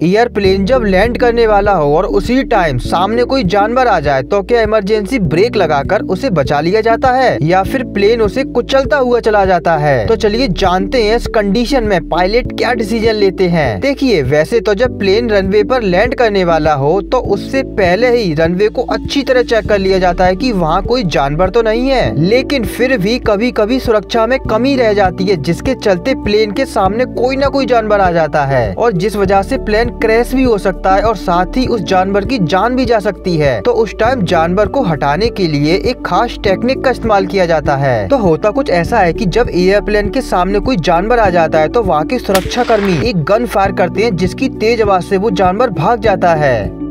Airplane जब land करने वाला हो और उसी टाइम सामने कोई जानवर आ जाए तो क्या इमरजेंसी ब्रेक लगाकर उसे बचा लिया जाता है? या फिर प्लेन उसे कुचलता हुआ चला जाता है? तो चलिए जानते हैं इस कंडीशन में पायलट क्या डिसीज़न लेते हैं। देखिए, वैसे तो जब प्लेन रनवे पर लैंड करने वाला हो तो उससे पहले ही रनवे को अच्छी तरह चेक कर लिया जाता है की वहाँ कोई जानवर तो नहीं है। लेकिन फिर भी कभी कभी सुरक्षा में कमी रह जाती है, जिसके चलते प्लेन के सामने कोई ना कोई जानवर आ जाता है। और जिस वजह से प्लेन प्लेन क्रैश भी हो सकता है और साथ ही उस जानवर की जान भी जा सकती है। तो उस टाइम जानवर को हटाने के लिए एक खास टेक्निक का इस्तेमाल किया जाता है। तो होता कुछ ऐसा है कि जब एयरप्लेन के सामने कोई जानवर आ जाता है तो वहाँ के सुरक्षा कर्मी एक गन फायर करते हैं जिसकी तेज आवाज़ से वो जानवर भाग जाता है।